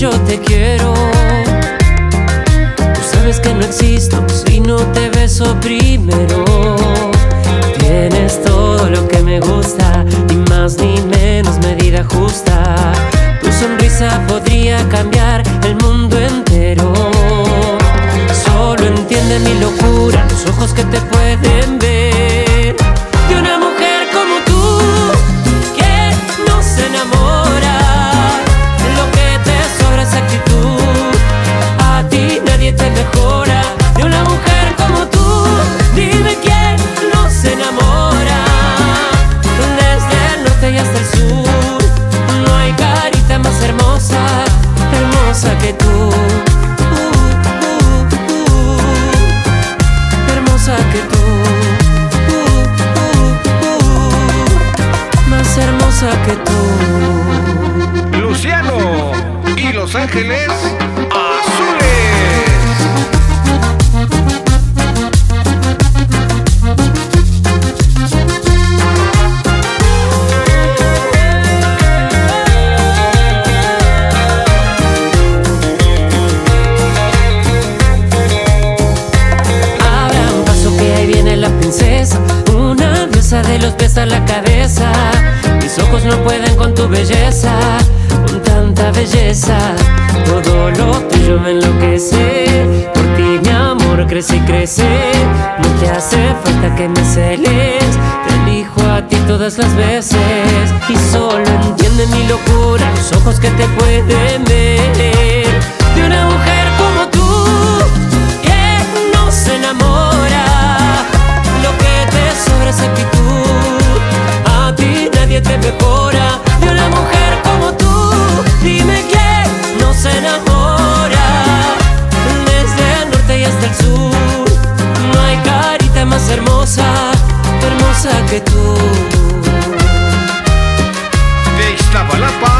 yo te quiero. Tú sabes que no existo si no te beso primero. Tienes todo lo que me gusta, ni más ni menos medida justa. Tu sonrisa podría cambiar el mundo entero. Solo entiende mi locura, los ojos que te pueden ver. Que tú. Uh, uh, uh, hermosa que tú. Uh, uh, uh, más hermosa que tú. Luciano y Los Ángeles De los pies a la cabeza. Mis ojos no pueden con tu belleza Con tanta belleza. Todo lo tuyo me enloquece Por ti mi amor crece y crece. No te hace falta que me celes Te elijo a ti todas las veces. Y solo entiende mi locura Los ojos que te pueden ver De Iztapalapa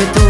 hermosa